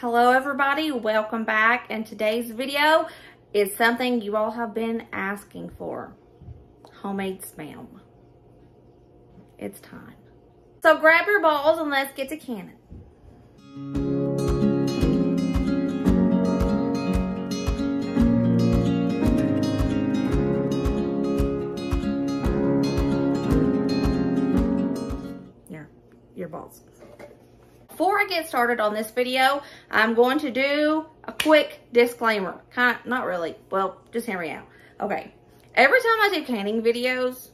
Hello everybody, welcome back. And today's video is something you all have been asking for. Homemade Spam. It's time. So grab your balls and let's get to canning. Your, your balls. Before I get started on this video, I'm going to do a quick disclaimer. Kind of, not really. Well, just hear me out. Okay. Every time I do canning videos,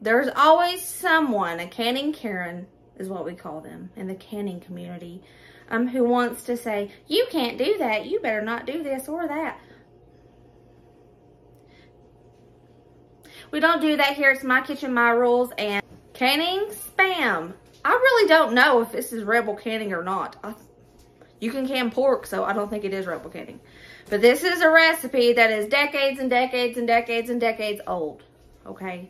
there's always someone, a canning Karen is what we call them in the canning community, um, who wants to say, you can't do that. You better not do this or that. We don't do that here. It's my kitchen, my rules, and canning spam I really don't know if this is rebel canning or not. I, you can can pork, so I don't think it is rebel canning. But this is a recipe that is decades and decades and decades and decades old, okay?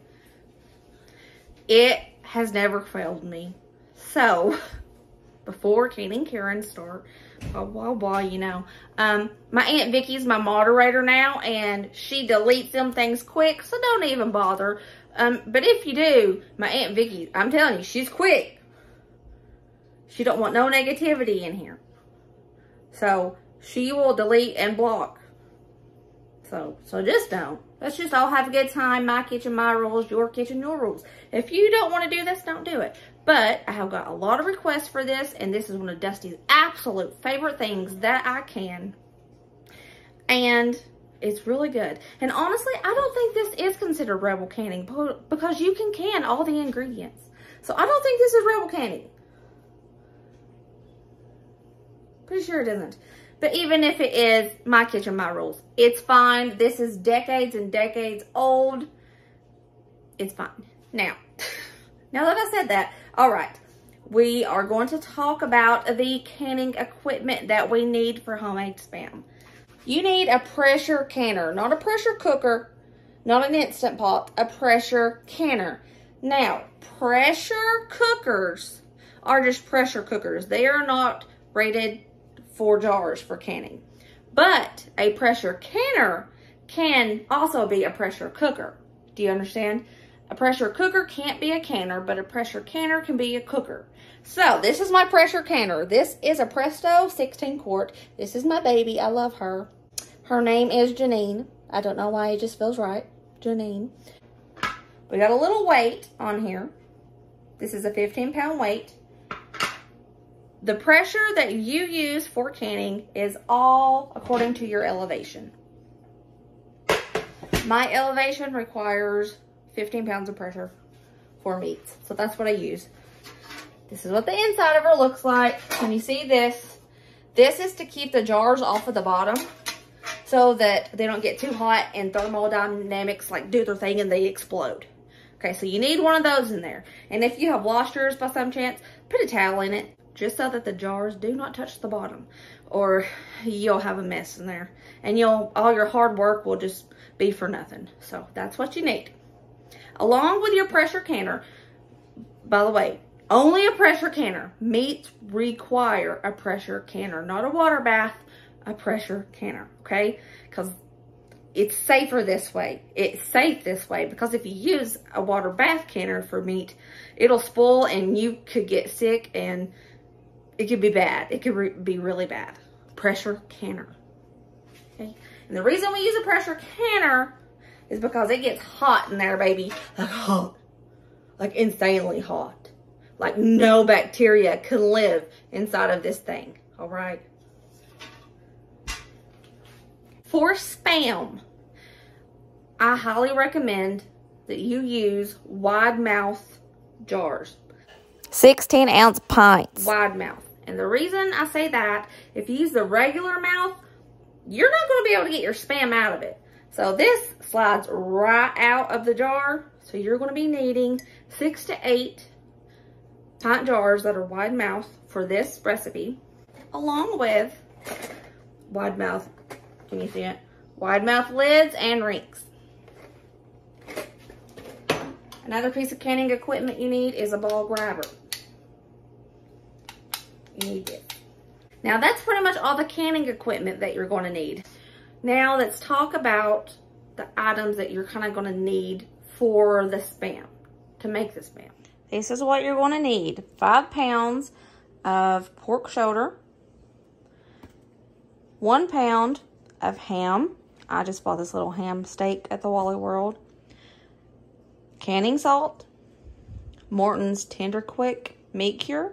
It has never failed me. So, before Canning Karen start, blah, blah, blah, you know. Um, my Aunt Vicky's my moderator now, and she deletes them things quick, so don't even bother. Um, but if you do, my Aunt Vicky, I'm telling you, she's quick. She don't want no negativity in here. So she will delete and block. So, so just don't. Let's just all have a good time. My kitchen, my rules. Your kitchen, your rules. If you don't want to do this, don't do it. But I have got a lot of requests for this. And this is one of Dusty's absolute favorite things that I can. And it's really good. And honestly, I don't think this is considered rebel canning because you can can all the ingredients. So I don't think this is rebel canning. Pretty sure it doesn't. But even if it is my kitchen, my rules, it's fine. This is decades and decades old. It's fine. Now, now that I said that, all right, we are going to talk about the canning equipment that we need for homemade Spam. You need a pressure canner, not a pressure cooker, not an Instant Pot, a pressure canner. Now, pressure cookers are just pressure cookers. They are not rated for jars for canning. But a pressure canner can also be a pressure cooker. Do you understand? A pressure cooker can't be a canner, but a pressure canner can be a cooker. So this is my pressure canner. This is a Presto 16 quart. This is my baby. I love her. Her name is Janine. I don't know why it just feels right. Janine. We got a little weight on here. This is a 15 pound weight. The pressure that you use for canning is all according to your elevation. My elevation requires 15 pounds of pressure for meats. So that's what I use. This is what the inside of her looks like. Can you see this? This is to keep the jars off of the bottom so that they don't get too hot and thermodynamics like do their thing and they explode. Okay, so you need one of those in there. And if you have washed yours by some chance, put a towel in it just so that the jars do not touch the bottom or you'll have a mess in there. And you'll all your hard work will just be for nothing. So that's what you need. Along with your pressure canner by the way only a pressure canner. Meats require a pressure canner not a water bath a pressure canner okay? Because it's safer this way. It's safe this way because if you use a water bath canner for meat, it'll spoil and you could get sick and it could be bad. It could re be really bad. Pressure canner. Okay. And the reason we use a pressure canner is because it gets hot in there, baby. Like hot. Like insanely hot. Like no bacteria can live inside of this thing. All right. For Spam, I highly recommend that you use wide mouth jars. 16 ounce pints. Wide mouth. And the reason I say that, if you use the regular mouth, you're not going to be able to get your spam out of it. So this slides right out of the jar. So you're going to be needing six to eight pint jars that are wide mouth for this recipe, along with wide mouth, can you see it? Wide mouth lids and rings. Another piece of canning equipment you need is a ball grabber. Need this. Now that's pretty much all the canning equipment that you're gonna need. Now let's talk about the items that you're kind of gonna need for the Spam, to make the Spam. This is what you're gonna need. Five pounds of pork shoulder, one pound of ham. I just bought this little ham steak at the Wally World. Canning salt, Morton's Tender Quick Meat Cure,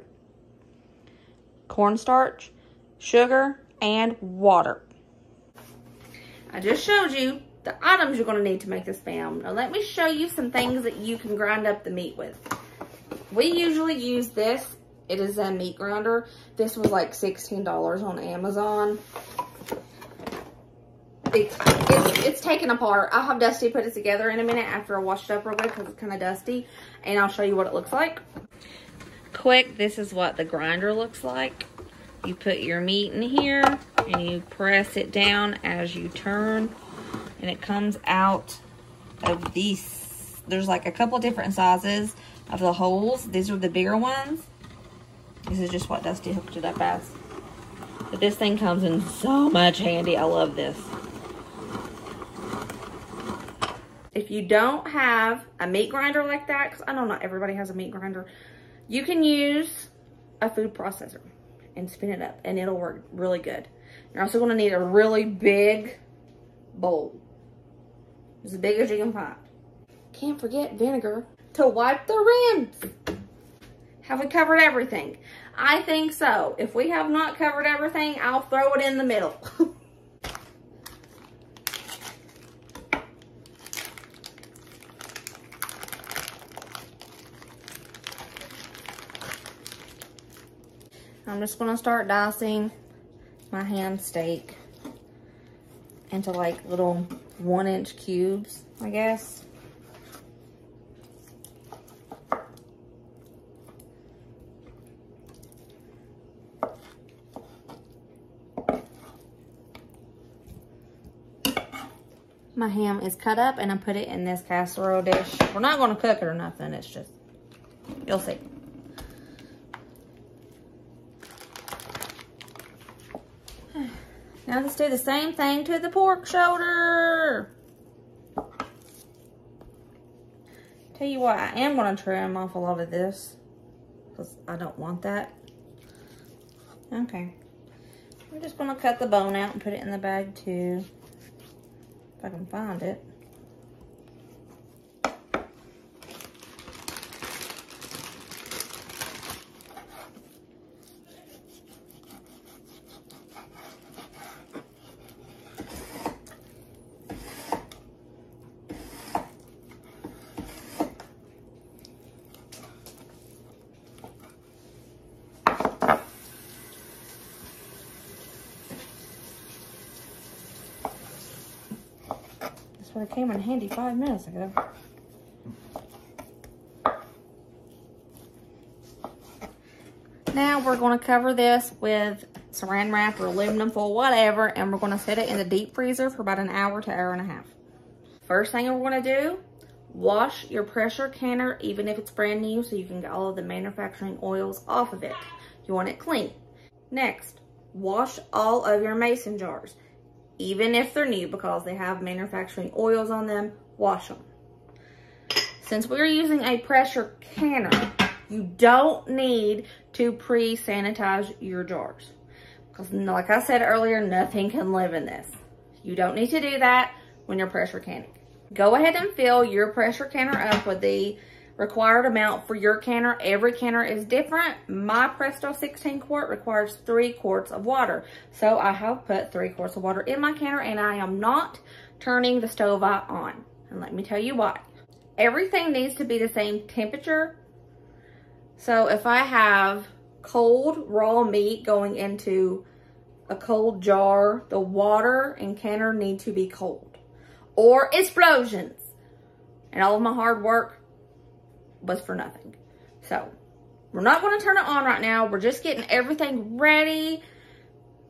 cornstarch, sugar, and water. I just showed you the items you're going to need to make the Spam. Now let me show you some things that you can grind up the meat with. We usually use this. It is a meat grinder. This was like $16 on Amazon. It's, it's, it's taken apart. I'll have Dusty put it together in a minute after I wash it up real good because it's kind of dusty. And I'll show you what it looks like. Quick, this is what the grinder looks like. You put your meat in here and you press it down as you turn. And it comes out of these. There's like a couple different sizes of the holes. These are the bigger ones. This is just what Dusty hooked it up as. But this thing comes in so much handy. I love this. If you don't have a meat grinder like that, because I know not everybody has a meat grinder, you can use a food processor and spin it up and it'll work really good. You're also going to need a really big bowl. As big as you can find. Can't forget vinegar to wipe the rims. Have we covered everything? I think so. If we have not covered everything, I'll throw it in the middle. I'm just going to start dicing my ham steak into like little one inch cubes, I guess. My ham is cut up and I put it in this casserole dish. We're not going to cook it or nothing. It's just, you'll see. Now let's do the same thing to the pork shoulder. Tell you what, I am going to trim off a lot of this because I don't want that. Okay. I'm just going to cut the bone out and put it in the bag too. If I can find it. But it came in handy five minutes ago. Now we're going to cover this with saran wrap or aluminum foil, whatever, and we're going to set it in the deep freezer for about an hour to hour and a half. First thing we're to do, wash your pressure canner, even if it's brand new, so you can get all of the manufacturing oils off of it. You want it clean. Next, wash all of your mason jars even if they're new because they have manufacturing oils on them, wash them. Since we're using a pressure canner, you don't need to pre-sanitize your jars. Because like I said earlier, nothing can live in this. You don't need to do that when you're pressure canning. Go ahead and fill your pressure canner up with the required amount for your canner. Every canner is different. My Presto 16 quart requires three quarts of water. So I have put three quarts of water in my canner and I am not turning the stove on. And let me tell you why. Everything needs to be the same temperature. So if I have cold raw meat going into a cold jar, the water and canner need to be cold. Or explosions. And all of my hard work was for nothing. So we're not going to turn it on right now. We're just getting everything ready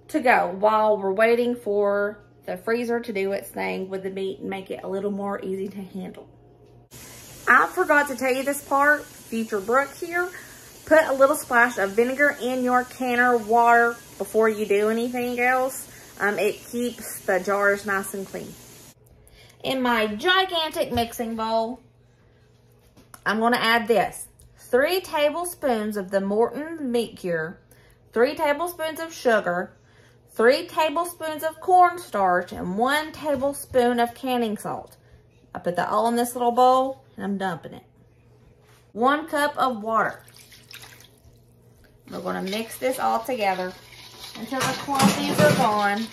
to go while we're waiting for the freezer to do its thing with the meat and make it a little more easy to handle. I forgot to tell you this part, future Brooke here. Put a little splash of vinegar in your canner water before you do anything else. Um, it keeps the jars nice and clean. In my gigantic mixing bowl, I'm going to add this. Three tablespoons of the Morton Meat Cure, three tablespoons of sugar, three tablespoons of cornstarch, and one tablespoon of canning salt. I put that all in this little bowl, and I'm dumping it. One cup of water. We're going to mix this all together until the clumpies are gone.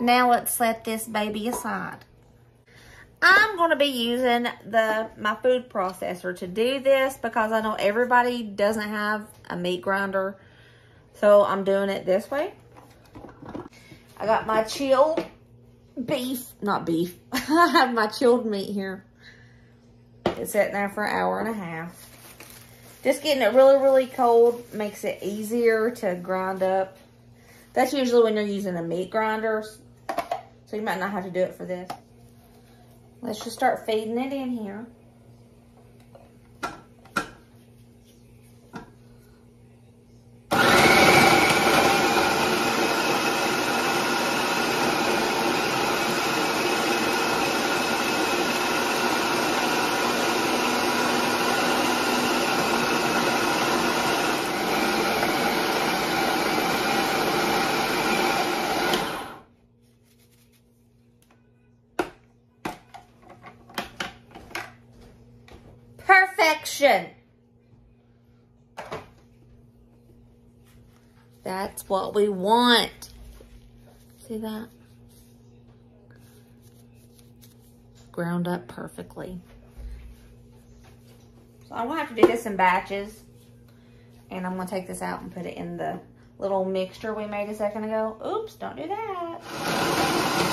Now let's set this baby aside. I'm going to be using the my food processor to do this because I know everybody doesn't have a meat grinder. So I'm doing it this way. I got my chilled beef, not beef. I have my chilled meat here. It's sitting there for an hour and a half. Just getting it really, really cold makes it easier to grind up. That's usually when you're using a meat grinder. So you might not have to do it for this. Let's just start feeding it in here. Perfection. That's what we want. See that? Ground up perfectly. So I'm gonna have to do this in batches. And I'm gonna take this out and put it in the little mixture we made a second ago. Oops, don't do that.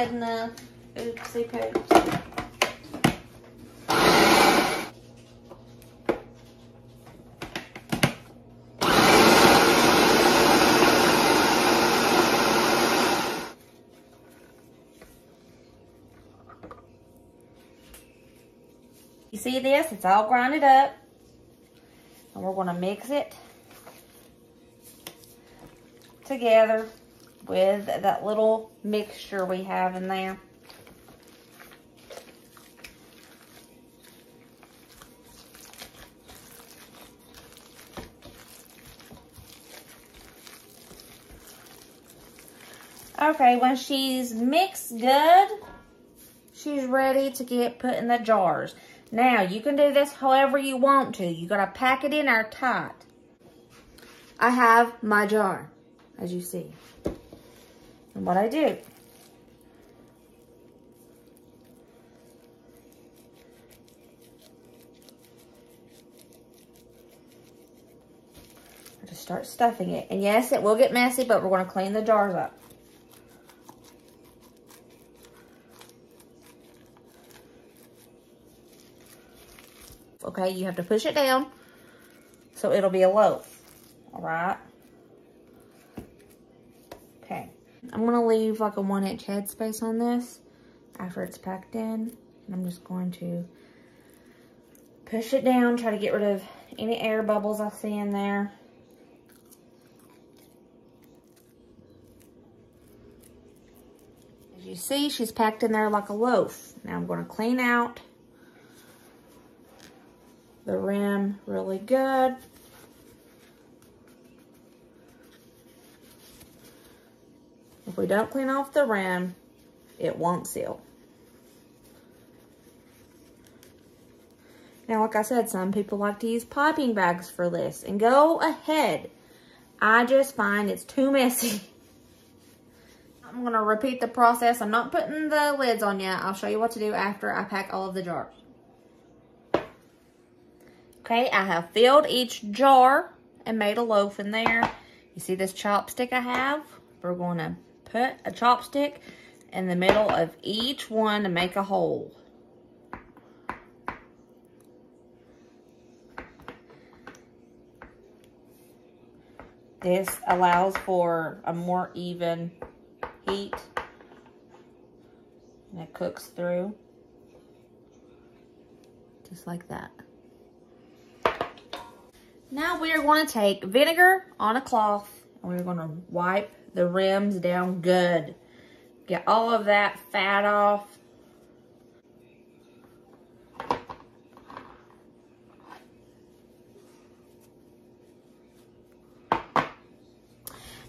You see this? It's all grinded up. And we're going to mix it together with that little mixture we have in there. Okay, when she's mixed good, she's ready to get put in the jars. Now, you can do this however you want to. You gotta pack it in there tight. I have my jar, as you see. And what I do, I just start stuffing it. And yes, it will get messy, but we're gonna clean the jars up. Okay, you have to push it down so it'll be a loaf, all right? Okay, I'm gonna leave like a one inch headspace on this after it's packed in. And I'm just going to push it down, try to get rid of any air bubbles I see in there. As you see, she's packed in there like a loaf. Now I'm gonna clean out the rim really good. If we don't clean off the rim, it won't seal. Now, like I said, some people like to use piping bags for this. And go ahead. I just find it's too messy. I'm going to repeat the process. I'm not putting the lids on yet. I'll show you what to do after I pack all of the jars. Okay, I have filled each jar and made a loaf in there. You see this chopstick I have? We're going to put a chopstick in the middle of each one to make a hole. This allows for a more even heat and it cooks through just like that. Now we are going to take vinegar on a cloth and we're going to wipe the rims down good. Get all of that fat off.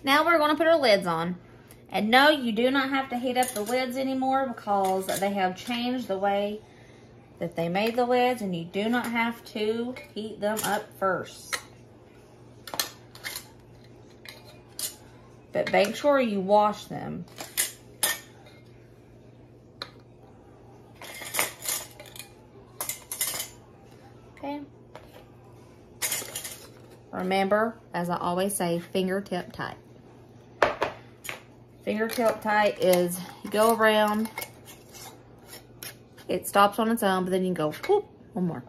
Now we're going to put our lids on. And no, you do not have to heat up the lids anymore because they have changed the way that they made the lids and you do not have to heat them up first. But make sure you wash them. Okay. Remember, as I always say, fingertip tight. Fingertip tight is you go around, it stops on its own, but then you go, whoop, one more.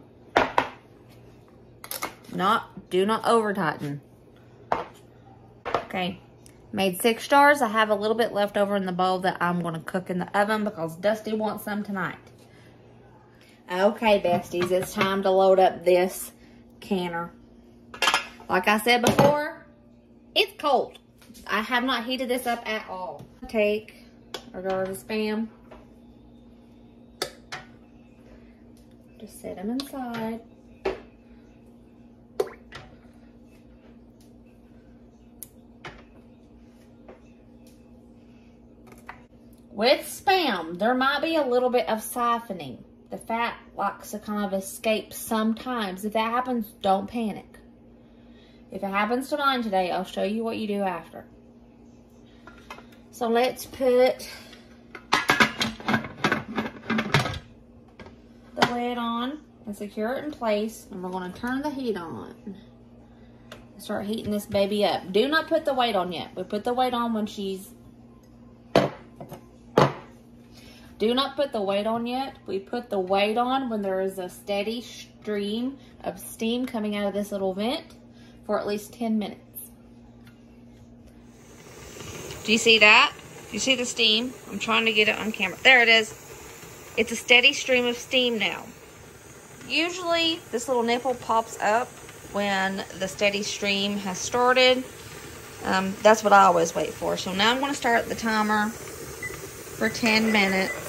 Not, do not over tighten. Okay, made six jars. I have a little bit left over in the bowl that I'm going to cook in the oven because Dusty wants some tonight. Okay, besties, it's time to load up this canner. Like I said before, it's cold. I have not heated this up at all. Take our jar of Spam. Just set them inside. With Spam, there might be a little bit of siphoning. The fat likes to kind of escape sometimes. If that happens, don't panic. If it happens to mine today, I'll show you what you do after. So let's put the lid on and secure it in place. And we're going to turn the heat on. Start heating this baby up. Do not put the weight on yet. We put the weight on when she's... Do not put the weight on yet. We put the weight on when there is a steady stream of steam coming out of this little vent for at least 10 minutes. Do you see that? You see the steam? I'm trying to get it on camera. There it is. It's a steady stream of steam now. Usually this little nipple pops up when the steady stream has started. Um, that's what I always wait for. So now I'm going to start the timer for 10 minutes.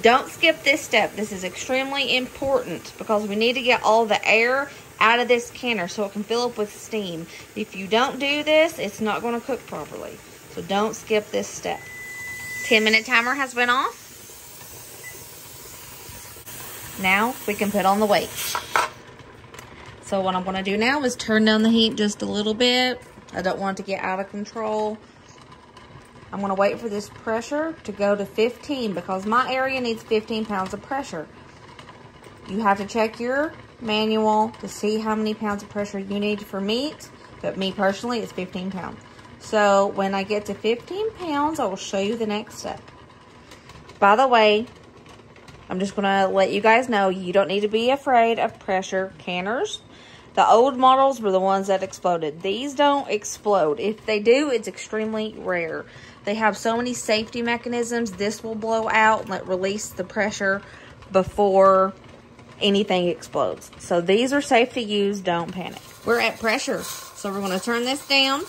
Don't skip this step. This is extremely important because we need to get all the air out of this canner so it can fill up with steam. If you don't do this, it's not going to cook properly. So don't skip this step. 10 minute timer has been off. Now we can put on the weight. So what I'm going to do now is turn down the heat just a little bit. I don't want it to get out of control. I'm going to wait for this pressure to go to 15 because my area needs 15 pounds of pressure. You have to check your manual to see how many pounds of pressure you need for meat. But me personally, it's 15 pounds. So when I get to 15 pounds, I will show you the next step. By the way, I'm just going to let you guys know you don't need to be afraid of pressure canners. The old models were the ones that exploded. These don't explode. If they do, it's extremely rare. They have so many safety mechanisms. This will blow out and let release the pressure before anything explodes. So these are safe to use. Don't panic. We're at pressure. So we're going to turn this down.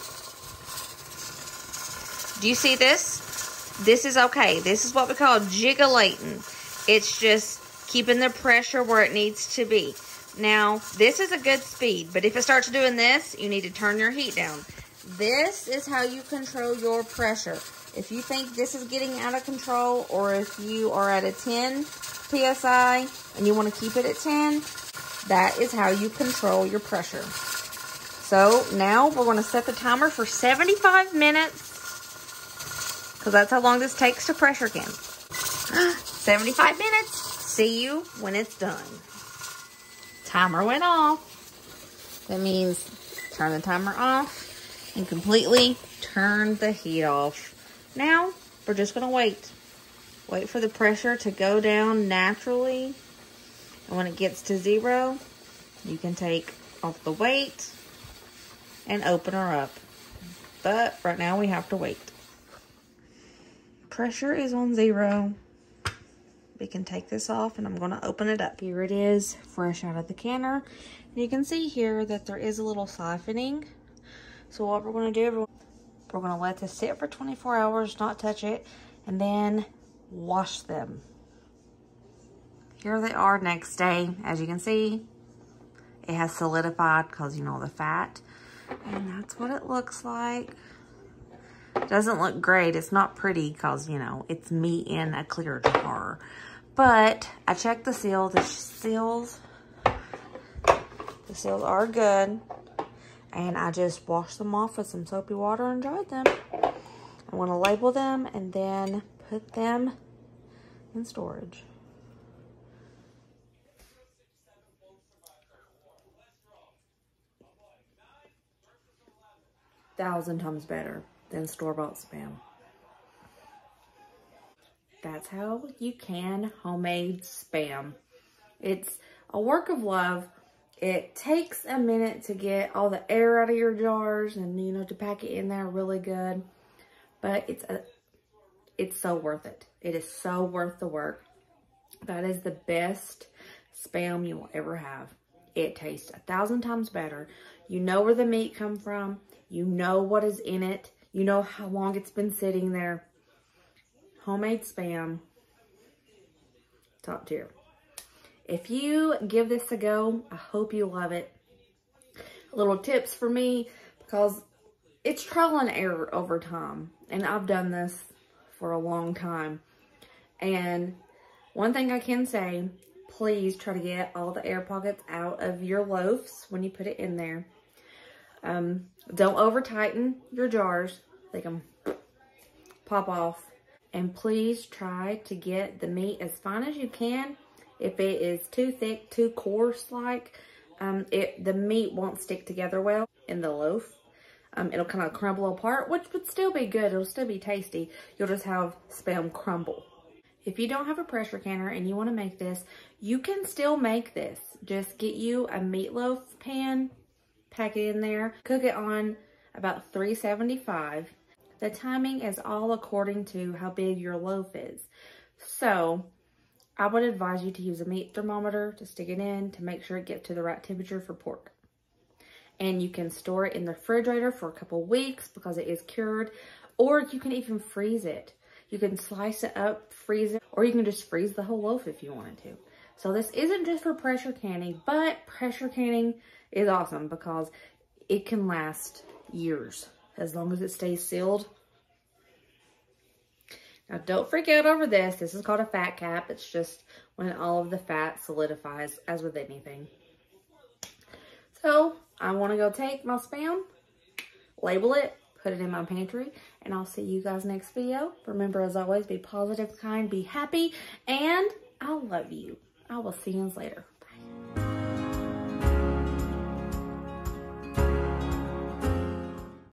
Do you see this? This is okay. This is what we call jiggulating. It's just keeping the pressure where it needs to be. Now, this is a good speed, but if it starts doing this, you need to turn your heat down. This is how you control your pressure. If you think this is getting out of control, or if you are at a 10 PSI and you want to keep it at 10, that is how you control your pressure. So now we're going to set the timer for 75 minutes because that's how long this takes to pressure can. 75 minutes. See you when it's done. Timer went off. That means turn the timer off and completely turn the heat off. Now, we're just going to wait. Wait for the pressure to go down naturally. And when it gets to zero, you can take off the weight and open her up. But right now we have to wait. Pressure is on zero. We can take this off and I'm to open it up. Here it is, fresh out of the canner. And you can see here that there is a little siphoning. So what we're going to do, we're going to let this sit for 24 hours, not touch it, and then wash them. Here they are next day. As you can see, it has solidified because, you know, the fat. And that's what it looks like. Doesn't look great. It's not pretty because, you know, it's meat in a clear jar. But I checked the seal. The seals, the seals are good. And I just washed them off with some soapy water and dried them. I want to label them and then put them in storage. Thousand times better than store-bought spam. That's how you can homemade spam. It's a work of love. It takes a minute to get all the air out of your jars and, you know, to pack it in there really good. But it's a, it's so worth it. It is so worth the work. That is the best spam you will ever have. It tastes a thousand times better. You know where the meat come from. You know what is in it. You know how long it's been sitting there. Homemade spam. Top tier. If you give this a go, I hope you love it. Little tips for me, because it's trial and error over time. And I've done this for a long time. And one thing I can say, please try to get all the air pockets out of your loaves when you put it in there. Um, don't over tighten your jars. They can pop off. And please try to get the meat as fine as you can. If it is too thick, too coarse like, um, it the meat won't stick together well in the loaf. Um, it'll kind of crumble apart, which would still be good. It'll still be tasty. You'll just have spam crumble. If you don't have a pressure canner and you want to make this, you can still make this. Just get you a meatloaf pan, pack it in there, cook it on about 375. The timing is all according to how big your loaf is. So I would advise you to use a meat thermometer to stick it in to make sure it gets to the right temperature for pork. And you can store it in the refrigerator for a couple weeks because it is cured. Or you can even freeze it. You can slice it up, freeze it, or you can just freeze the whole loaf if you wanted to. So this isn't just for pressure canning, but pressure canning is awesome because it can last years as long as it stays sealed. Now don't freak out over this. This is called a fat cap. It's just when all of the fat solidifies as with anything. So I want to go take my Spam, label it, put it in my pantry, and I'll see you guys next video. Remember, as always, be positive, kind, be happy, and I love you. I will see you later.